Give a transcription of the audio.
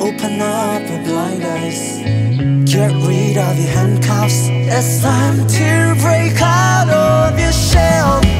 Open up your blind eyes. Get rid of your handcuffs. It's time to break out of your shell.